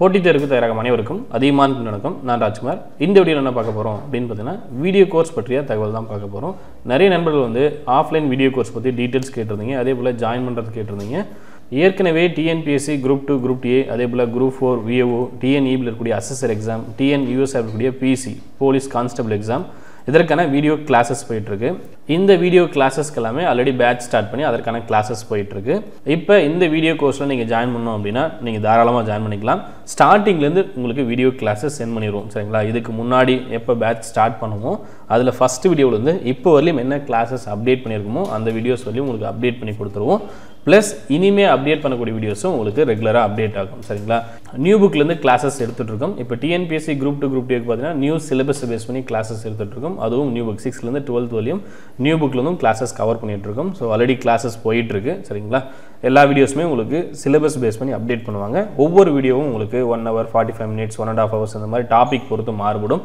போட்டித் தேர்வுக்கு தயாராகும் அனைவருக்கும் அதிகமான நடக்கும் நான் ராஜ்குமார். இந்த வீடியோவில் என்ன பார்க்க போகிறோம் அப்படின்னு பார்த்தீங்கன்னா வீடியோ கோர்ஸ் பற்றிய தகவல் தான் பார்க்க போகிறோம் நிறைய நண்பர்கள் வந்து ஆஃப்லைன் வீடியோ கோர்ஸ் பற்றி டீட்டெயில்ஸ் கேட்டிருந்தீங்க. அதே போல் ஜாயின் பண்ணுறது கேட்டிருந்தீங்க. ஏற்கனவே TNPSC group two group A அதே போல் குரூப் ஃபோர் விஏஓ டிஎன்இபியில் இருக்கக்கூடிய அசஸர் எக்ஸாம் டிஎன் யூஎஸ் இருக்கக்கூடிய பிசி போலீஸ் கான்ஸ்டபிள் எக்ஸாம் இதற்கான வீடியோ கிளாஸஸ் போயிட்டுருக்கு. இந்த வீடியோ கிளாஸஸ்க்கு எல்லாமே ஆல்ரெடி பேட்ச் ஸ்டார்ட் பண்ணி அதற்கான கிளாஸஸ் போயிட்டுருக்கு. இப்போ இந்த வீடியோ கோர்ஸில் நீங்கள் ஜாயின் பண்ணோம் அப்படின்னா நீங்கள் தாராளமாக ஜாயின் பண்ணிக்கலாம். ஸ்டார்டிங்லேருந்து உங்களுக்கு வீடியோ கிளாஸஸ் சென்ட் பண்ணிடுவோம் சரிங்களா? இதுக்கு முன்னாடி எப்போ பேட்ச் ஸ்டார்ட் பண்ணுவோம் அதில் ஃபஸ்ட் வீடியோவிலேருந்து இப்போ வரலையும் என்ன கிளாஸஸ் அப்டேட் பண்ணியிருக்குமோ அந்த வீடியோஸ் வரலையும் உங்களுக்கு அப்டேட் பண்ணி கொடுத்துருவோம். ப்ளஸ் இனிமே அப்டேட் பண்ணக்கூடிய வீடியோஸும் உங்களுக்கு ரெகுலராக அப்டேட் ஆகும். சரிங்களா? நியூ புக்லேருந்து கிளாஸஸ் எடுத்துகிட்ருக்கோம் இப்போ டிஎன்பிஎஸ்சி குரூப் டூ குரூப் டூக்கு பார்த்தீங்கன்னா நியூ சிலபஸ் பேஸ் பண்ணி கிளாஸஸ் எடுத்துகிட்ருக்கோம் அதுவும் நியூ புக் சிக்ஸ்லேருந்து டுவெல்த் வரையும் நியூ புக்லேருந்தும் கிளாஸஸ் கவர் பண்ணிகிட்ருக்கோம் ஸோ ஆல்ரெடி கிளாஸஸ் போயிட்டுருக்கு சரிங்களா? எல்லா வீடியோஸுமே உங்களுக்கு சிலபஸ் பேஸ் பண்ணி அப்டேட் பண்ணுவாங்க. ஒவ்வொரு வீடியோவும் உங்களுக்கு one hour forty five minutes one and half hours அந்த மாதிரி டாபிக் பொறுத்து மாறுபடும்.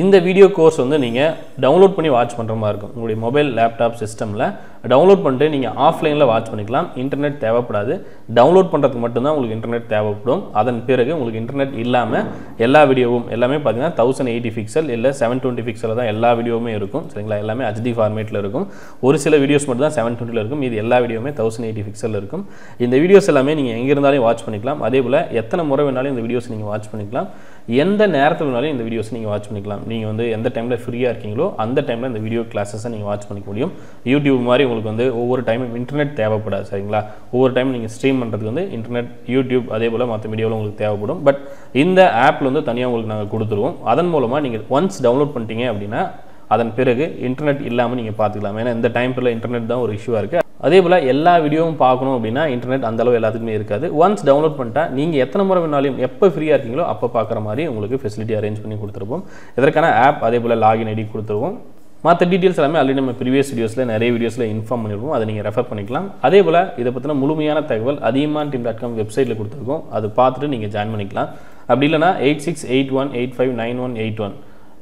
இந்த வீடியோ கோர்ஸ் வந்து நீங்கள் டவுன்லோட் பண்ணி வாட்ச் பண்ணுற மாதிரி இருக்கும். உங்களுடைய மொபைல் லேப்டாப் சிஸ்டமில் டவுன்லோட் பண்ணிட்டு நீங்கள் ஆஃப்லைனில் வாட்ச் பண்ணிக்கலாம். இன்டர்நெட் தேவைப்படாது. டவுன்லோட் பண்ணுறதுக்கு மட்டும்தான் உங்களுக்கு இன்டர்நெட் தேவைப்படும். அதன் பிறகு உங்களுக்கு இன்டர்நெட் இல்லாமல் எல்லா வீடியோவும் எல்லாமே பார்த்தீங்கன்னா தௌசண்ட் எயிட்டி பிக்சல் இல்லை செவன் டுவெண்ட்டி பிக்சலில் தான் எல்லா வீடியோவுமே இருக்கும். சரிங்களா? எல்லாமே ஹெச்டி ஃபார்மேட்டில் இருக்கும். ஒரு சில வீடியோஸ் மட்டும் தான் செவன் டுவெண்ட்டியில் இருக்கும். இது எல்லா வீடியோவுமே தௌசண்ட் எயிட்டி பிக்சல் இருக்கும். இந்த வீடியோஸ் எல்லாமே நீங்கள் எங்கே இருந்தாலும் வாட்ச் பண்ணிக்கலாம். அதே போல் எத்தனை முறை வேணாலும் இந்த வீடியோஸ் நீங்கள் வாட்ச் பண்ணிக்கலாம். எந்த நேரத்தில் வேணாலும் இந்த வீடியோஸ் நீங்கள் வாட்ச் பண்ணிக்கலாம். நீங்கள் வந்து எந்த டைமில் ஃப்ரீயாக இருக்கீங்களோ அந்த டைமில் இந்த வீடியோ கிளாஸஸை நீங்கள் வாட்ச் பண்ணிக்க முடியும். யூடியூப் மாதிரி உங்களுக்கு வந்து ஒவ்வொரு டைமும் இன்டர்நெட் தேவைப்படாது சரிங்களா? ஒவ்வொரு டைம் நீங்கள் ஸ்ட்ரீம் பண்ணுறதுக்கு வந்து இன்டர்நெட் யூடியூப் அதே போல் மற்ற வீடியோவில் உங்களுக்கு தேவைப்படும். பட் இந்த ஆப்பில் வந்து தனியாக உங்களுக்கு நாங்கள் கொடுத்துருவோம். அதன் மூலமாக நீங்கள் ஒன்ஸ் டவுன்லோட் பண்ணிட்டீங்க அப்படின்னா அதன் பிறகு இன்டர்நெட் இல்லாமல் நீங்கள் பார்த்துக்கலாம். ஏன்னா இந்த டைம் இன்டர்நெட் தான் ஒரு இஷ்யூவாக இருக்குது அதே போல் எல்லா வீடியோவும் பார்க்கணும் அப்படின்னா இன்டர்நெட் அந்த அளவு எல்லாத்துக்குமே இருக்காது. ஒன்ஸ் டவுன்லோட் பண்ணிட்டா நீங்கள் எத்தனை முறை வேணாலும் எப்போ ஃப்ரீயாக இருக்கீங்களோ அப்போ பார்க்குற மாதிரி உங்களுக்கு ஃபெசிலிட்டி அரேஞ்ச் பண்ணி கொடுத்துருப்போம். இதற்கான ஆப் அதே போல் லாகின் ஐடி கொடுத்துருவோம். மற்ற டீட்டெயில்ஸ் எல்லாமே ஆல்ரெடி நம்ம ப்ரீவியஸ் வீடியோஸில் நிறைய வீடியோஸில் இன்ஃபார்ம் பண்ணிடுவோம் அதை நீங்கள் ரெஃபர் பண்ணிக்கலாம். அதே போல் இதை பற்றின முழுமையான தகவல் அதிகமான டீம் டாட் காம் வெப்சைட்டில் கொடுத்துருக்கோம். அது பார்த்துட்டு நீங்கள் ஜாயின் பண்ணிக்கலாம். அப்படி இல்லைனா eight six eight one eight five nine one eight one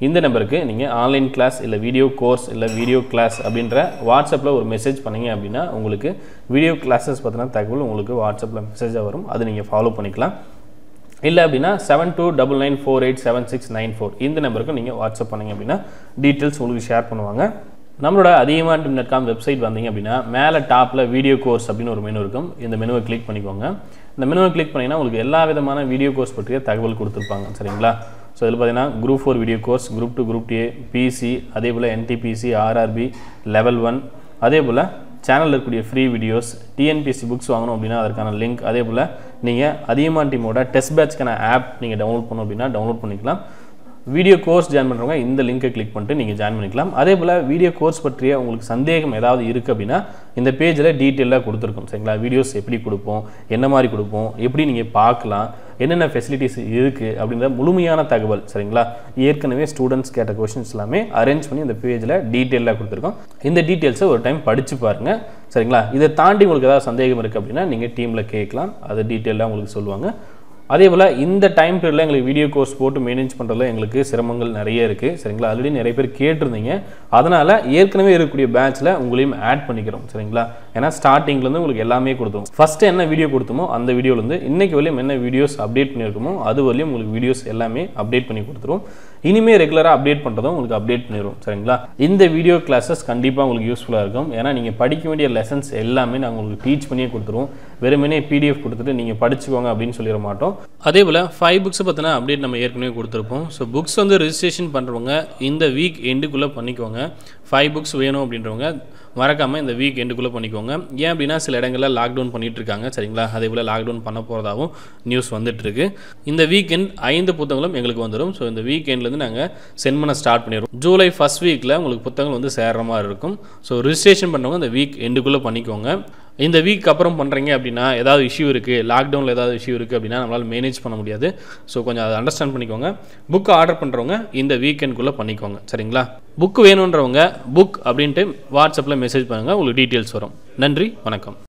இந்த நம்பருக்கு நீங்கள் ஆன்லைன் கிளாஸ் இல்லை வீடியோ கோர்ஸ் இல்லை வீடியோ கிளாஸ் அப்படின்ற வாட்ஸ்அப்பில் ஒரு மெசேஜ் பண்ணீங்க அப்படின்னா உங்களுக்கு வீடியோ கிளாஸஸ் பற்றின தகவல் உங்களுக்கு வாட்ஸ்அப்பில் மெசேஜாக வரும். அதை நீங்கள் ஃபாலோ பண்ணிக்கலாம். இல்லை அப்படின்னா seven two double nine four eight seven six nine four இந்த நம்பருக்கு நீங்கள் வாட்ஸ்அப் பண்ணீங்க அப்படின்னா டீட்டெயில்ஸ் உங்களுக்கு ஷேர் பண்ணுவாங்க. நம்மளோட அதிகமாக டாட் காம் வெப்சைட் வந்தீங்க அப்படின்னா மேலே டாப்பில் வீடியோ கோர்ஸ் அப்படின்னு ஒரு மெனு இருக்கும். இந்த மெனுவை கிளிக் பண்ணிக்கோங்க. இந்த மெனுவை கிளிக் பண்ணிங்கன்னா உங்களுக்கு எல்லா விதமான வீடியோ கோர்ஸ் பற்றிய தகவல் கொடுத்துருப்பாங்க. சரிங்களா? ஸோ இதில் பார்த்தீங்கன்னா group four video course group two group A PC அதே போல் என்டிபிசி ஆர்ஆர்பி லெவல் ஒன் அதே போல் சேனலில் இருக்கக்கூடிய ஃப்ரீ வீடியோஸ் டிஎன்பிஎஸ்சி புக்ஸ் வாங்கணும் அப்படின்னா அதற்கான லிங்க் அதே போல் நீங்கள் அதிகமான டீமோட டெஸ்ட் பேட்ச்க்கான ஆப் நீங்கள் டவுன்லோட் பண்ணணும் அப்படின்னா டவுன்லோட் பண்ணிக்கலாம். வீடியோ கோர்ஸ் ஜாயின் பண்ணுறவங்க இந்த லிங்கை கிளிக் பண்ணிட்டு நீங்கள் ஜாயின் பண்ணிக்கலாம். அதே போல் வீடியோ கோர்ஸ் பற்றிய உங்களுக்கு சந்தேகம் ஏதாவது இருக்குது அப்படின்னா இந்த பேஜில் டீட்டெயிலாக கொடுத்துருக்கோம். சரிங்களா? வீடியோஸ் எப்படி கொடுப்போம்? என்ன மாதிரி கொடுப்போம்? எப்படி நீங்கள் பார்க்கலாம்? என்னென்ன ஃபெசிலிட்டிஸ் இருக்குது அப்படின்ற முழுமையான தகவல் சரிங்களா? ஏற்கனவே ஸ்டூடெண்ட்ஸ் கேட்ட கொஷின்ஸ் எல்லாமே அரேஞ்ச் பண்ணி இந்த பேஜில் டீட்டெயிலாக கொடுத்துருக்கோம். இந்த டீட்டெயில்ஸை ஒரு டைம் படித்து பாருங்கள் சரிங்களா? இதை தாண்டி உங்களுக்கு ஏதாவது சந்தேகம் இருக்குது அப்படின்னா நீங்கள் டீமில் கேட்கலாம். அது டீட்டெயிலாக உங்களுக்கு சொல்லுவாங்க. அதே போல் இந்த டைம் பீரியடில் எங்களுக்கு வீடியோ கோர்ஸ் போட்டு மேனேஜ் பண்ணுறதுல எங்களுக்கு சிரமங்கள் நிறைய இருக்குது சரிங்களா? ஆல்ரெடி நிறைய பேர் கேட்டிருந்தீங்க. அதனால் ஏற்கனவே இருக்கக்கூடிய பேட்சில் உங்களையும் ஆட் பண்ணிக்கிறோம். சரிங்களா? ஏன்னா ஸ்டார்டிங்லேருந்து உங்களுக்கு எல்லாமே கொடுத்தோம் ஃபஸ்ட்டு என்ன வீடியோ கொடுத்தோமோ அந்த வீடியோலேருந்து இன்றைக்கு வரையும் என்ன வீடியோஸ் அப்டேட் பண்ணியிருக்கோமோ அது வரையும் உங்களுக்கு வீடியோஸ் எல்லாமே அப்டேட் பண்ணி கொடுத்துருவோம். இனிமேல் ரெகுலராக அப்டேட் பண்ணுறதும் உங்களுக்கு அப்டேட் பண்ணிடுவோம் சரிங்களா? இந்த வீடியோ கிளாஸஸ் கண்டிப்பாக உங்களுக்கு யூஸ்ஃபுல்லாக இருக்கும். ஏன்னா நீங்கள் படிக்க வேண்டிய லெசன்ஸ் எல்லாமே நாங்கள் உங்களுக்கு டீச் பண்ணியே கொடுத்துருவோம். வெறுமனே பிடிஎஃப் கொடுத்துட்டு நீங்கள் படிச்சுக்கோங்க அப்படின்னு சொல்லிட மாட்டோம். அதே போல் ஃபைவ் புக்ஸை பற்றின அப்டேட் நம்ம ஏற்கனவே கொடுத்துருப்போம். ஸோ புக்ஸ் வந்து ரிஜிஸ்ட்ரேஷன் பண்ணுறவங்க இந்த வீக் எண்டுக்குள்ளே பண்ணிக்கோங்க. ஃபைவ் புக்ஸ் வேணும் அப்படின்றவங்க மறக்காமல் இந்த வீக் எண்டுக்குள்ளே பண்ணிக்கோங்க. ஏன் அப்படின்னா சில இடங்களில் லாக்டவுன் பண்ணிகிட்டு இருக்காங்க சரிங்களா? அதே போல் லாக்டவுன் பண்ண போகிறதாகவும் நியூஸ் வந்துட்டுருக்கு இந்த வீக்கெண்ட் ஐந்து புத்தகங்களும் எங்களுக்கு வந்துடும் ஸோ இந்த வீக்கெண்ட்லேருந்து நாங்கள் சென்ட் பண்ண ஸ்டார்ட் பண்ணிடுவோம் ஜூலை ஃபஸ்ட் வீக்கில் உங்களுக்கு புத்தகங்கள் வந்து சேர்ற மாதிரி இருக்கும். ஸோ ரிஜிஸ்ட்ரேஷன் பண்ணவங்க இந்த வீக் எண்டுக்குள்ளே பண்ணிக்கோங்க. இந்த வீக் அப்புறம் பண்ணுறீங்க அப்படின்னா ஏதாவது இஷ்யூ இருக்குது லாக்டவுனில் ஏதாவது இஷ்யூ இருக்குது அப்படின்னா நம்மளால் மேனேஜ் பண்ண முடியாது. ஸோ கொஞ்சம் அதை அண்டர்ஸ்டாண்ட் பண்ணிக்கோங்க. புக் ஆர்டர் பண்ணுறவங்க இந்த வீக்கெண்ட்குள்ளே பண்ணிக்கோங்க. சரிங்களா? புக் வேணுன்றவங்க புக் அப்படின்ட்டு வாட்ஸ்அப்பில் மெசேஜ் பண்ணுங்கள் உங்களுக்கு டீட்டெயில்ஸ் வரும். நன்றி வணக்கம்.